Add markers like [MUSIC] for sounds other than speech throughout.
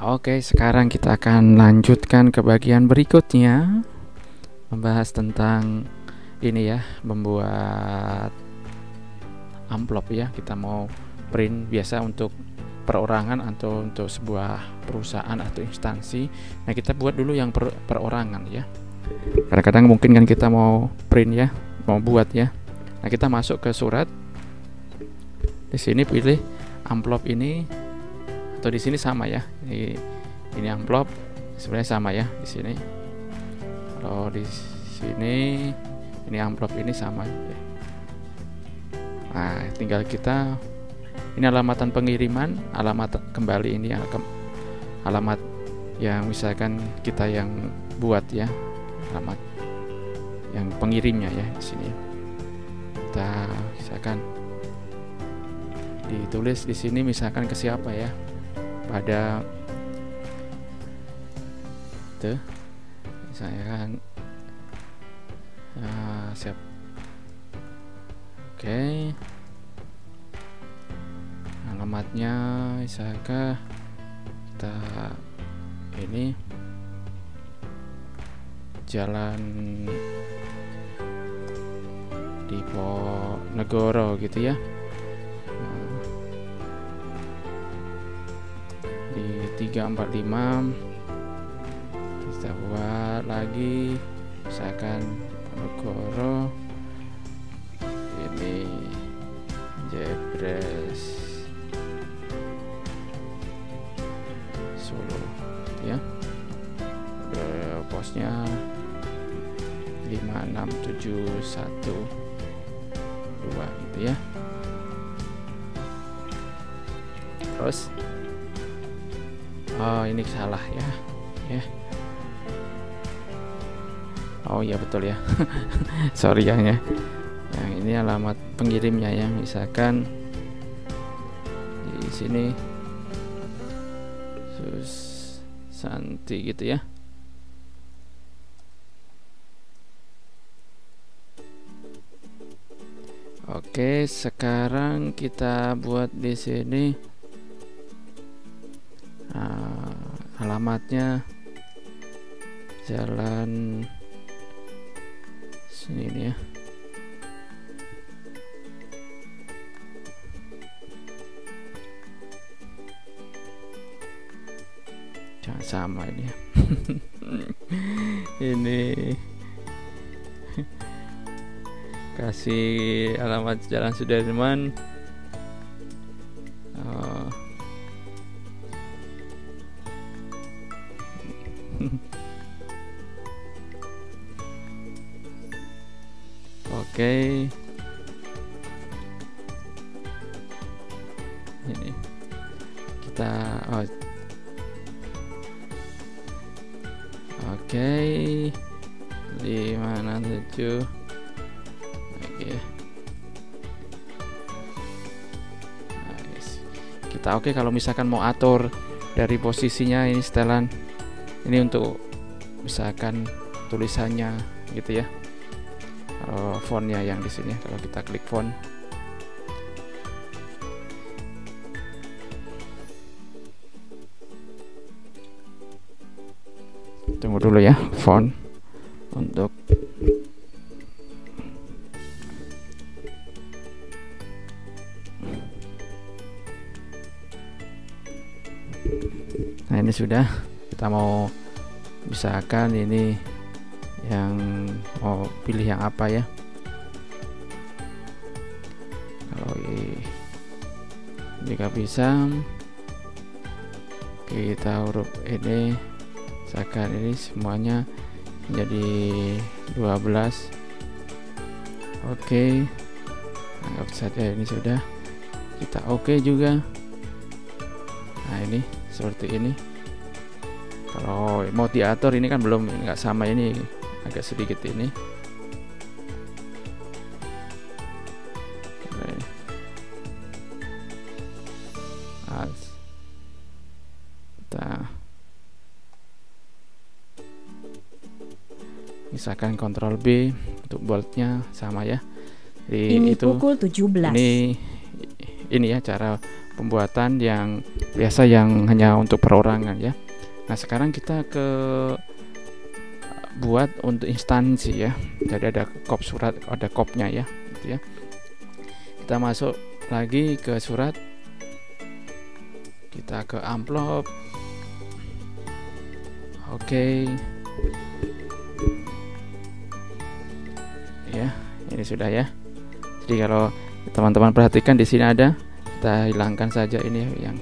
Oke, sekarang kita akan lanjutkan ke bagian berikutnya membahas tentang ini ya, membuat amplop ya. Kita mau print biasa untuk perorangan atau untuk sebuah perusahaan atau instansi. Nah, kita buat dulu yang per perorangan ya. Kadang-kadang mungkin kan kita mau print ya, mau buat ya. Nah, kita masuk ke surat. Di sini pilih amplop ini atau di sini sama ya. Ini ini amplop sebenarnya sama ya di sini. Kalau di sini ini amplop ini sama. Nah tinggal kita ini alamatan pengiriman alamat kembali ini alamat yang misalkan kita yang buat ya alamat yang pengirimnya ya di sini. Kita misalkan ditulis di sini misalkan ke siapa ya pada itu saya kan uh, siap. Oke. Okay. alamatnya misalkan kita ini jalan di Negoro gitu ya 345 kita buat lagi. Misalkan Ponorogo ini Jebres Solo ya. Posnya 5671 dua gitu ya ini salah ya ya. Oh ya betul ya. [LAUGHS] Sorry ya ya. Yang ini alamat pengirimnya ya. Misalkan di sini sus santi gitu ya. Oke, sekarang kita buat di sini alamatnya jalan sini ini ya. Jangan sama ini ya. [LAUGHS] Ini. Kasih alamat jalan Sudirman Oke. Ini kita oh. Oke. di mana tujuh Oke. Kita oke kalau misalkan mau atur dari posisinya ini setelan ini untuk misalkan tulisannya gitu ya uh, fontnya yang di sini. Kalau kita klik font. Tunggu dulu ya font. Untuk nah ini sudah. Kita mau misalkan ini yang mau pilih yang apa ya? Kalau jika bisa kita huruf ini misalkan ini semuanya menjadi 12 oke anggap saja ini sudah. Kita oke juga. Nah ini seperti ini. Kalau mau diatur ini kan belum nggak sama ini agak sedikit ini. Misalkan kontrol B untuk boltnya sama ya. Di ini itu pukul 17 ini ini ya cara pembuatan yang biasa yang hanya untuk perorangan ya. Nah sekarang kita ke buat untuk instansi ya. Jadi ada kop surat ada kopnya ya gitu ya. Kita masuk lagi ke surat. Kita ke amplop. Oke. Okay. ya ini sudah ya. Jadi kalau teman-teman perhatikan di sini ada kita hilangkan saja ini yang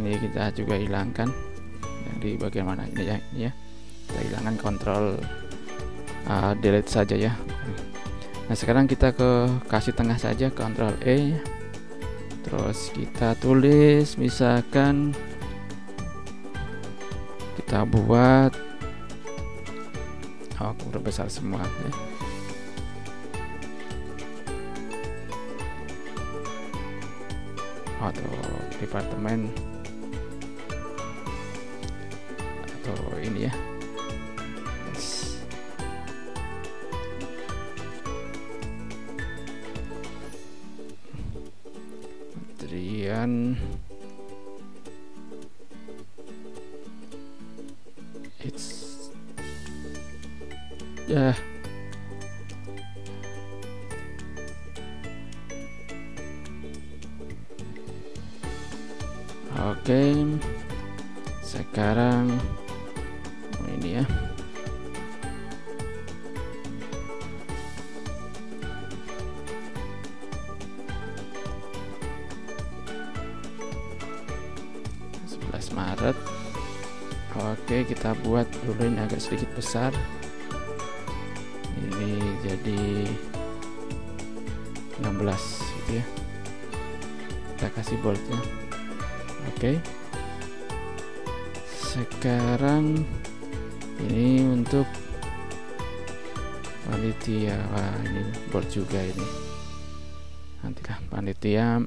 ini kita juga hilangkan. Yang di bagian mana ini ya ini ya kita hilangkan kontrol uh, delete saja ya. Nah sekarang kita ke kasih tengah saja kontrol E terus kita tulis misalkan kita buat oh udah besar semua ya. Atau departemen. Atau ini ya Kementerian it's ya yeah. Oke. Sekarang oh ini ya. Kita buat dulu ini agak sedikit besar. Ini jadi 16 gitu ya. Kita kasih boldnya oke. Sekarang ini untuk panitia. Wah ini board juga ini. Nantilah panitia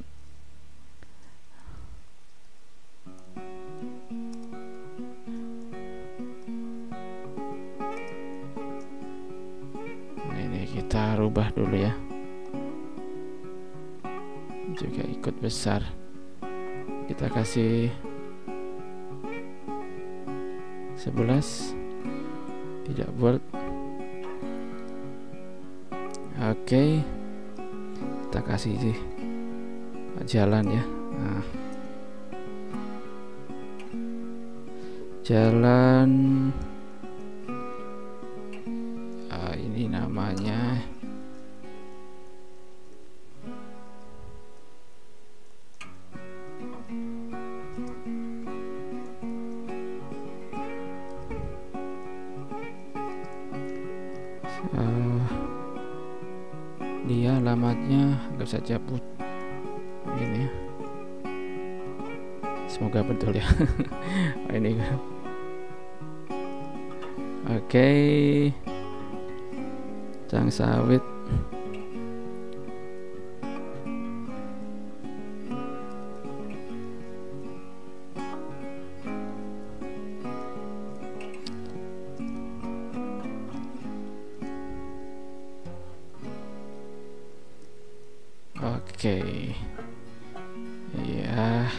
besar. Kita kasih 11 tidak volt oke. Kita kasih jalan ya. Nah. jalan. Uh, ini namanya uh, dia alamatnya nggak saja put ini ya. Semoga betul ya. [LAUGHS] Ini. Oke. Okay. cang sawit Oke. Ya.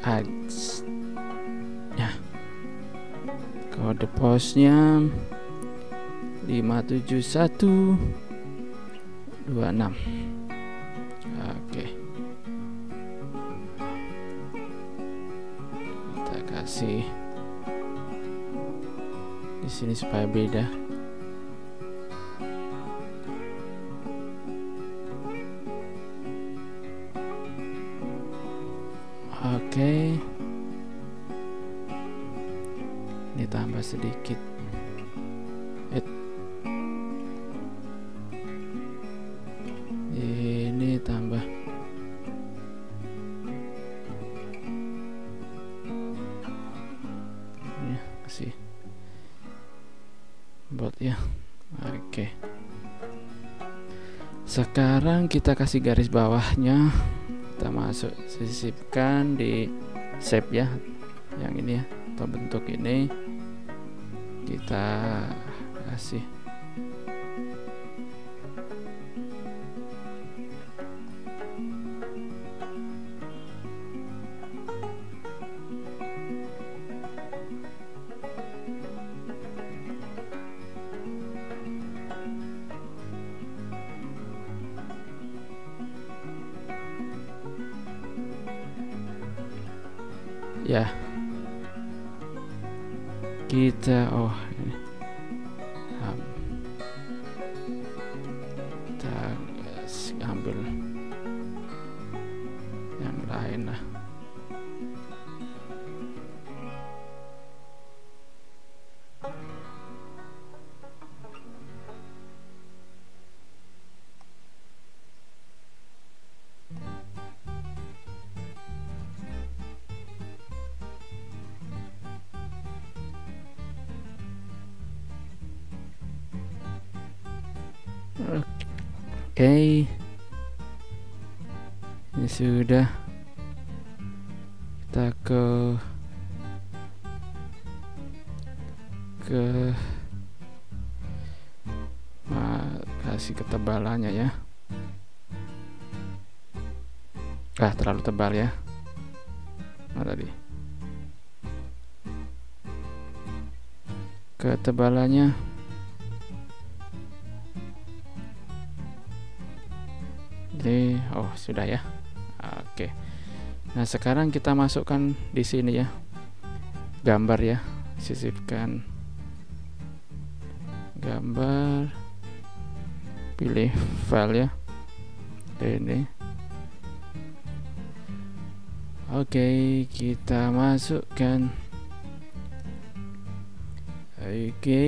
Ads. Ya. Kode posnya 571 26. Sini supaya beda. Sekarang kita kasih garis bawahnya. Kita masuk sisipkan di shape ya. Yang ini ya atau bentuk ini. Kita kasih ya. Kita oh Oke. Ini sudah. Kita ke ke kasih ketebalannya ya. Ah, terlalu tebal ya. Nah, tadi. Ketebalannya oh sudah ya. Oke. Nah, sekarang kita masukkan di sini ya. Gambar ya. Sisipkan gambar. Pilih file ya. Ini. Oke, kita masukkan. Oke.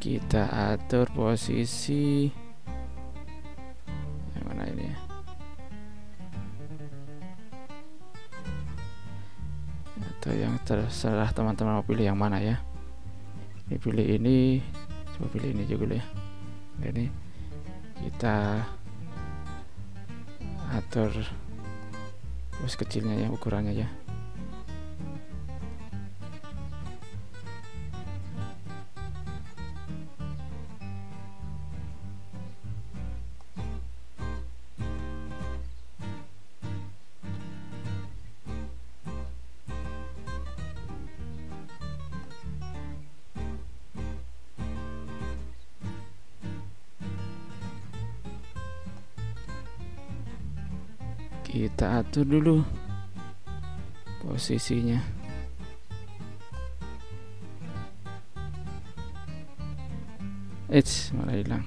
Kita atur posisi terserah teman-teman mau pilih yang mana ya. Ini pilih ini coba pilih ini juga ya ini kita atur terus kecilnya ya ukurannya ya kita atur dulu posisinya. Eits, malah hilang.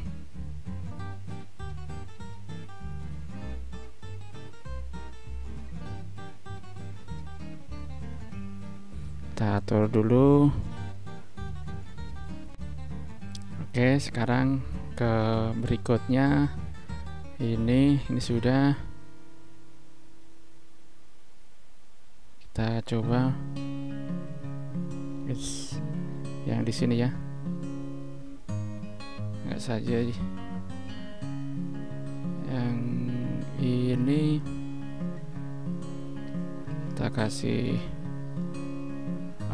Kita atur dulu. Oke sekarang ke berikutnya. Ini ini sudah kita coba. It's yang di sini ya. Nggak saja. Yang ini kita kasih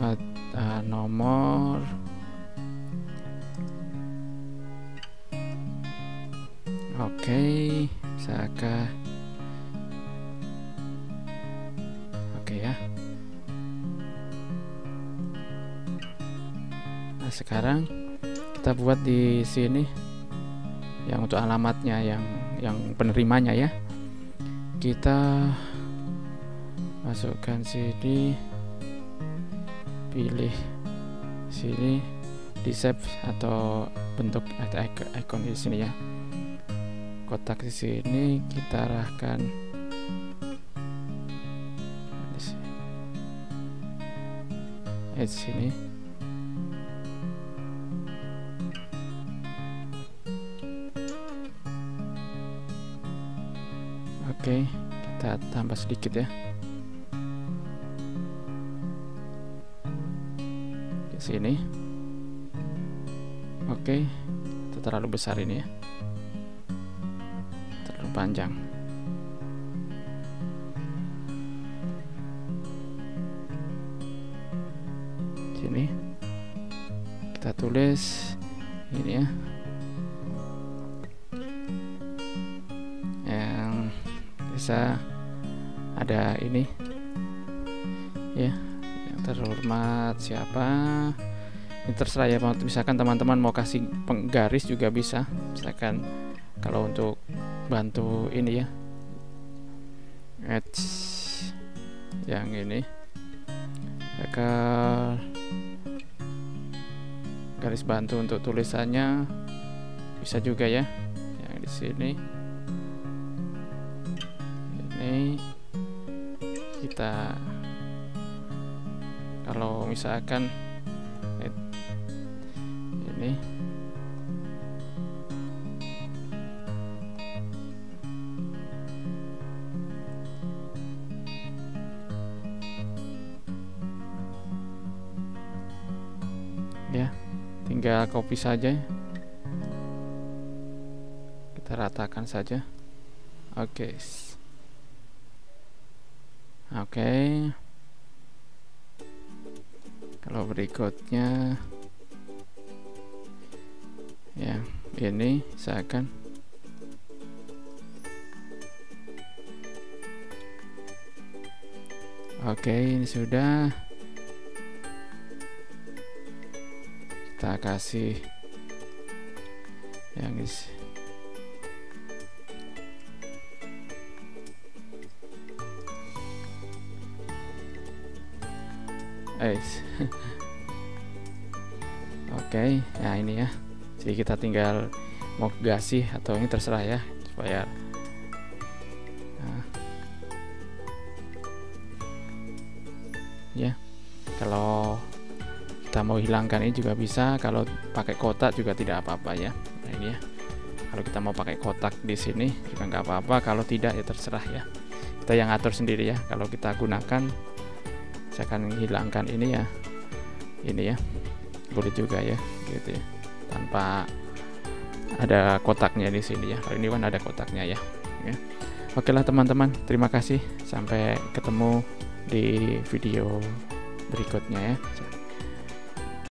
uh, uh, nomor. Oke okay, bisakah sekarang kita buat di sini yang untuk alamatnya yang yang penerimanya ya. Kita masukkan sini pilih sini di save atau bentuk icon di sini ya. Kotak di sini kita arahkan. Di sini oke kita tambah sedikit ya. Di sini. Oke itu terlalu besar ini ya. Terlalu panjang. Sini. Kita tulis ini ya bisa ada ini. Ya yang terhormat siapa? Ini terserah ya misalkan teman-teman mau kasih penggaris juga bisa. Misalkan kalau untuk bantu ini ya. Edge yang ini. Ke garis bantu untuk tulisannya. Bisa juga ya yang di sini kita. Kalau misalkan ini. Ya tinggal copy saja. Kita ratakan saja. Oke okay. Oke okay. kalau berikutnya ya ini seakan oke ini sudah kita kasih yang isi Eh, [LAUGHS] Oke, okay, ya ini ya. Jadi kita tinggal mau gasih atau ini terserah ya, supaya nah. ya. Kalau kita mau hilangkan ini juga bisa, kalau pakai kotak juga tidak apa-apa ya. Nah ini ya. Kalau kita mau pakai kotak di sini juga nggak apa-apa, kalau tidak ya terserah ya. Kita yang atur sendiri ya. Kalau kita gunakan saya akan hilangkan ini ya. Ini ya. Boleh juga ya gitu ya. Tanpa ada kotaknya di sini ya. Kalau ini kan ada kotaknya ya, ya. oke lah teman-teman. Terima kasih. Sampai ketemu di video berikutnya ya